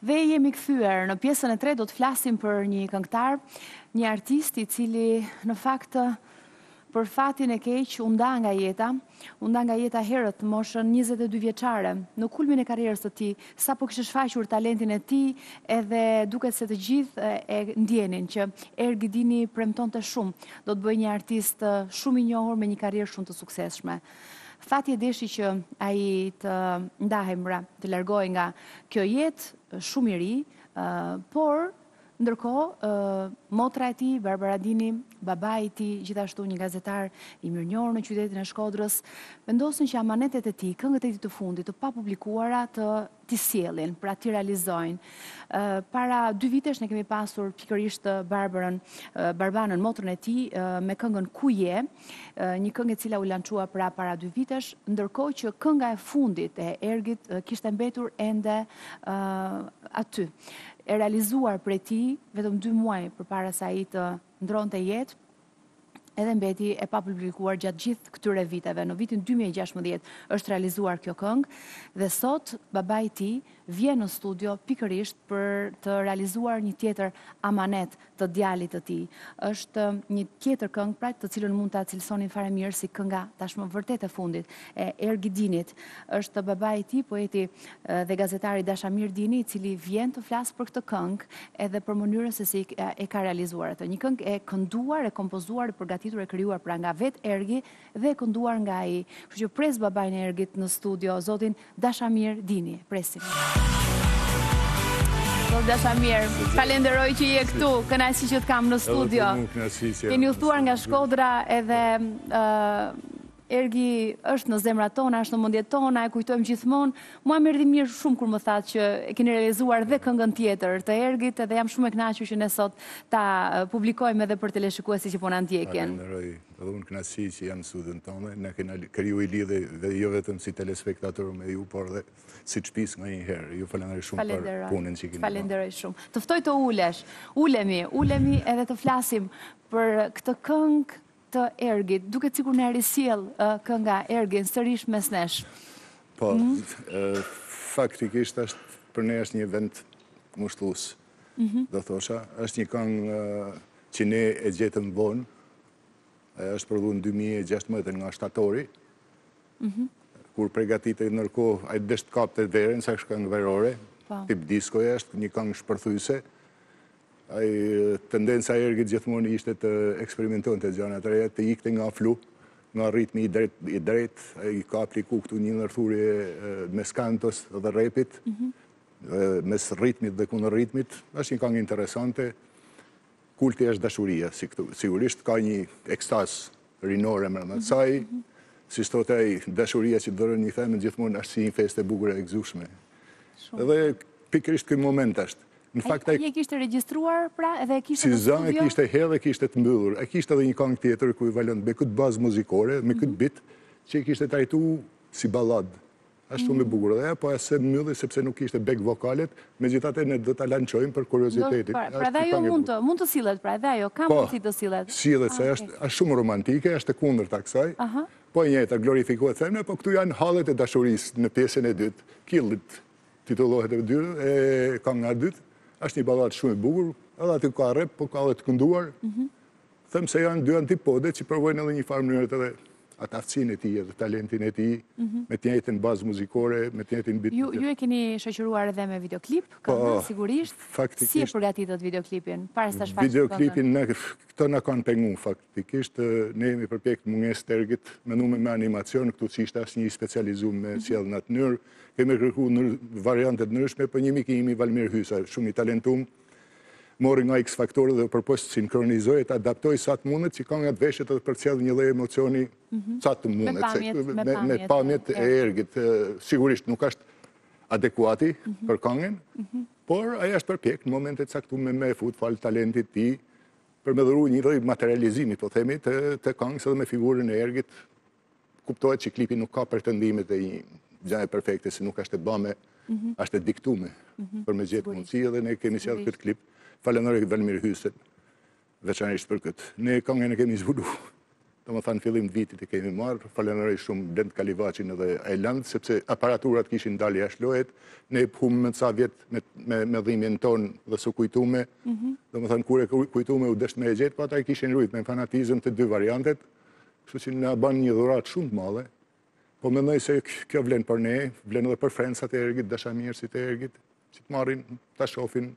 Dhe jemi kthyer, në pjesën e tre do të flasim për një këngëtar, një artist i cili në fakt për fatin e keq u nda nga jeta, u nda nga jeta herët moshën 22 vjeçare, në kulmin e karrierës të tij, Sapo kishte shfaqur talentin e tij, edhe duket se të gjithë e ndjenin që Ergi Dini premtonte shumë, do të bëhej një artist shumë i njohur me një karrierë shumë të suksesshme. Fati e deshi që ai të ndahej, pra të largohej nga kjo jetë shumë i ri, por Ndërkohë, motra e tij, Barbara Dini, babai i tij, gjithashtu një gazetar i mirënjohur në qytetin e Shkodrës, vendosin që amanetet e tij, këngët e tij të fundit, të papublikuara, të t'i sjellin, pra t'i realizojnë. Para dy vitesh ne kemi pasur pikërisht Barbarën, Barbanën, motrën e tij, me këngën Ku je, Një këngë e cila u lançua pra para dy vitesh, ndërkohë që kënga e fundit e Ergit kishte mbetur ende aty. E realizuar prej tij, vetëm dy muaj përpara se ai të ndërronte jetë, edhe mbeti e papublikuar gjatë gjithë këtyre viteve. Në vitin 2016 është realizuar kjo këngë dhe sot babai i tij vjen në studio pikërisht për të realizuar një tjetër amanet të djalit të tij. Është një tjetër këngë pra të cilën mund ta cilësonim fare mirë si kënga tashmë vërtet e fundit e Ergi Dinit. Është babai i tij, poeti dhe gazetari Dashamir Dini, i cili vjen të flasë për këtë këngë edhe për mënyrën se si e ka realizuar atë. Një këngë e kënduar, e kompozuar, e përgatitur, e krijuar pra nga vetë Ergi dhe e kënduar nga ai. Kështu që pres babain e Ergit në studio, zotin Dashamir Dini. Presim. Zoti Dashamir, faleminderit që je këtu. Kënaqësi që të kam në studio. Keni udhëtuar nga Shkodra edhe Ergi është në zemrat tona, është në mendjet tona, e kujtojmë gjithmonë. Mua më erdhi mirë shumë kur më thatë që e keni realizuar dhe këngën tjetër të Ergit dhe jam shumë e kënaqur që ne sot ta publikojmë edhe për teleshikuesit që po na ndjekin. Faleminderit. Edhe unë kënaqësi që jam në studion tënde, na kena kriju i lidhje dhe jo vetëm si telespektator me ju, por edhe si shpi nga një herë. Ju falenderoj shumë për punën që keni bërë. Faleminderit shumë. Të ftoj të ulesh. Ulemi, ulemi edhe të flasim për këtë këngë të Ergit. Duket sikur na risjell kënga Ergin sërish mes nesh. Po, faktikisht është për ne është një event ngushëllues. Do thosha, është një këngë që ne e gjetëm vonë, është prodhu në 2016 nga shtatori, mhm. kur pregatitej ndërkohë, ai desh të kapte verën, se është këngë verore, po. tip disko e është, një këngë shpërthyese, ai tendenca e Ergit gjithmonë ishte të eksperimentonte gjana të reja, të ikte nga flow, nga ritmi i drejt, i drejt, ai ka apliku këtu një ndërthurje mes kantos dhe repit, mhm. mes ritmit dhe kundërritmit, është një këngë interesante, Kulti është dashuria, si këtu. Sigurisht ka një ekstazë rinore mbrenda të saj, siç thotë ai, dashuria që dhuron një femër gjithmonë është si një festë e bukur e e gëzueshme. Dhe pikërisht ky moment është. Në fakt ai e kishte regjistruar, pra, edhe e kishte në studio. Si zë e kishte hedhë, e kishte të mbyllur. Ai kishte edhe një këngë tjetër ku i valon me këtë bazë muzikore, me këtë bit, që e kishte trajtuar si balladë. Është shumë e bukur dhe ajo po s'e mbylli sepse nuk kishte back vokalet, megjithatë ne do ta lançojmë për kuriozitetin. Pra, pra dhe ajo mund të, mund të sillet pra edhe ajo, ka po, mundësi të sillet. Po, sillet se është, është shumë romantike, është e kundërta kësaj. Aha. Po e njëjta glorifikohet femra, po këtu janë hallet e dashurisë në pjesën e dytë. Killed titullohet e dytë, e kënga e dytë. Është një balladë shumë e bukur, edhe aty ka rap, po ka edhe të kënduar. Mhm. Them se janë dy antipode që provojnë edhe njëfarë mënyret edhe atë aftësinë e tij edhe talentin e tij, mhm. me të njëjtën bazë muzikore, me të njëjtin bit. Ju, ju e keni shoqëruar edhe me videoklip, po, këngën, sigurisht, faktikisht, si e përgatitët videoklipin, para se të shfaqet Videoklipin, në, këto na kanë pengu, faktikisht, ne jemi përpjekë në mungesë të Ergit, menum me animacion, këtu që ishte asnjë i specializum me mhm. sjellë në atë mënyrë, kemi kërku në variante të ndryshme, po një miku jem Valmir Hysa, shumë i talentum, Mori nga X Factor dhe u përpoq të sinkronizojë, të adaptojë sa të mundet që kënga të veshet dhe të përcjellë një lloj emocioni mhm. sa të mundet. Me pamjet e Ergit. Sigurisht nuk është adekuati mhm. për këngën, mhm. por ai është përpjekë në momente të caktume me fut falë talentit të tij, për me dhuru një lloj materializimi, po themi, të këngës edhe me figurën e Ergit kuptohet që klipi nuk ka pretendimet e një gjaje perfekte, se nuk është e bëme, mhm. është e diktume, mhm. për me gjithë mundësi, dhe ne kemi sjellë këtë klip, falënderoj këtë Valmir Hysën, veçanisht për këtë. Ne kangën e kemi zbulu, domethanë fillim vitit e kemi marrë, falënderoj shumë Blend Kalivaçin dhe Eland, sepse aparaturat kishin dalë jashtë lojet, ne përhumbëm disa vjet me dhimjen tonë dhe s'u kujtum, mhm. domethanë kur u kujtum u desht me e gjetë, pa po ata i kishin rujtë me fanatizm të dy variantet, Kështu që na bënë një dhuratë shumë të madhe. Po mendoj se kjo vlen për ne, vlen edhe për fansat e Ergit, dashamirësit e Ergit, që të marrin, të shofin,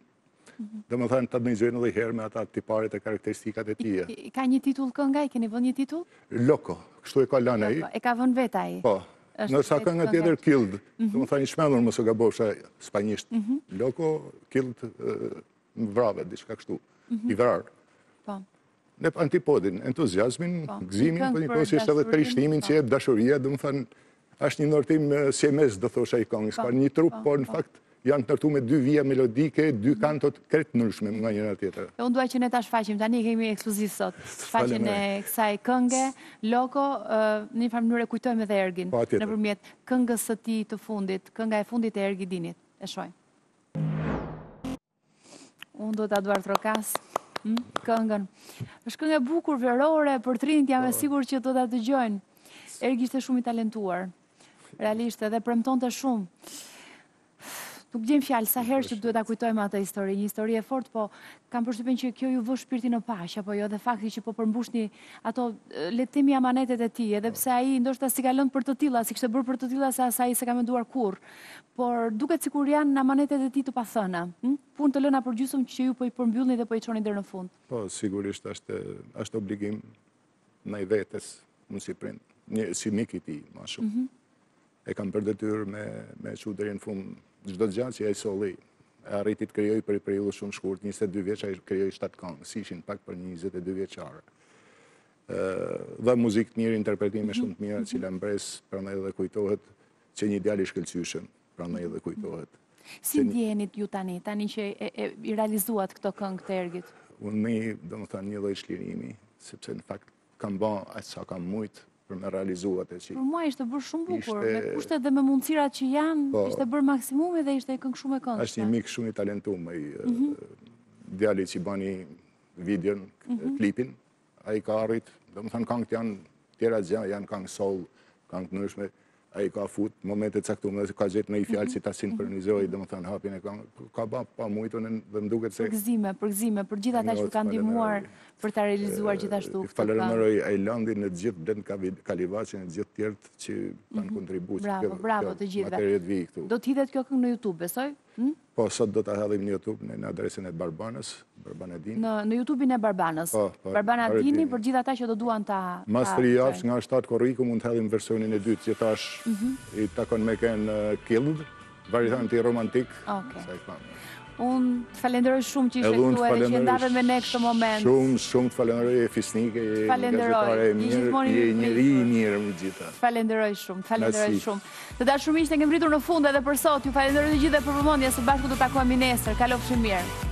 mhm. domethënë të nigjojnë edhe një herë me ato tiparet e karakteristikat e tija. Ka një titull kënga, i keni vënë një titull? Loko, kështu e ka lanë ai. E ka vënë vetë ai. Po, ndërsa kënga tjetër Killed, mhm. domethënë i çmendur mos gabofsha spanjisht. Mhm. Loko, Killed, vrave, diçka kështu, i vrarë. Po. Në antipodin, entuziasmin, gëzimin, po njëkohësisht edhe trishtimin që jep dashuria, domethënë, është një ndërtim siamez, do thosha i kangës, pa një trup, por në fakt, janë të ndërtume dy vija melodike, dy kanto krejt të ndryshme nga njëra-tjetra. E unë dua që ne ta shfaqim, tani kemi ekskluziv sot, shfaqin e kësaj kënge, Loko, një farë mënyre kujtojmë edhe Ergin, nëpërmjet këngës së tij të fundit, kënga e fundit e Ergi Dinit, e shohim. Unë dua ta duartrokas, hm, këngën. është këngë e bukur, verore, për të rinj, jam e po. sigurt që do ta dëgjojnë. Ergi ishte shumë i talentuar, realisht edhe premtonte shumë. Nuk gjej fjalë, sa herë që duhet ta kujtojmë atë histori, një histori e fortë, po kam përshtypen që kjo ju vë shpirtin në paqe, apo jo, edhe fakti që po përmbushni ato le të themi amanetet e tij, edhe po. pse ai ndoshta s'i ka lënë për të tila, s'i kishte bërë për të tila, sa se ai s'e ka menduar kurrë, Por duket sikur janë amanetet e tij të pathëna, ëh? Punë të lëna përgjysmë që ju po i përmbyllni dhe po i çoni deri në fund. Po, sigurisht është është obligim ndaj vetes, unë si prind, një si mik i tij, më shumë. Mhm. E kam për detyrë me me çu deri në fund çdo gjë që ai solli. E arriti të krijojë për një periudhë shumë shkurt, 22 vjeç ai krijoi 7 këngë, s'ishin pak për një 22 vjeçar. Ëh, dha muzikë të mirë, interpretime mhm. shumë të mira, që la mbresë, prandaj edhe kujtohet Qe një djalë i shkëlqyshëm, prandaj edhe kujtohet. Si ndiheni ju tani, tani që i realizuat këto këngë të Ergit? Unë ndjej, domethënë, një lloj çlirimi, sepse në fakt kam ba aq sa kam mujt për me realizu atë që... Për mua ishte bërë shumë bukur, me kushtet dhe me mundësirat që janë, po. ishte bërë maksimumi dhe ishte këngë shumë e këndshme. Asht një mik shumë i talentum, mhm. djali që i bani videon, mhm. klipin, Ai ka arrit, domethënë këngët janë tjera gjë, janë këngë soul, këngë të ndryshme. Ai ka fut momente të caktume, nëse ka gjetë ndonjë fjalë mhm. që ta sinkronizojë, mhm. domethënë hapjen e gojës, ka ba të pamujtunën dhe më duket se përgëzime, përgëzime për gjithë ata që kanë ndihmuar për ta realizuar gjithashtu këtë. Falënderoj Ajlandin dhe të gjithë Blend Kalivaçin e të gjithë tjerët që kanë mhm. kontribuar. Bravo, bravo të gjithëve. Do të hidhet kjo këngë në YouTube, besoj? Hm? Po, sot do ta hedhim në YouTube në në adresën e Barbanës, Barbana Dini. Në në YouTube-in e Barbanës. Po, po. Barbana Dini për gjithë ata që do duan ta Mas tri javësh nga shtatë korriku mund të hedhim versionin e dytë që tash mhm. i takon me ken Kild, varianti romantik. Okej. Sa i thamë. Un të falenderoj shumë që ishe këtu edhe që ndave me ne këtë moment. Shumë, shumë të falenderoj je fisnike, je gazetare e mirë, je njeri i mirë mbi të gjitha. Falenderoj shumë, falenderoj shumë. Të dashur miq, ne kemi mbërritur në fund edhe për sot. Ju falenderoj të gjithëve për vëmendjen. Së bashku do të takohemi nesër. Kalofshi mirë.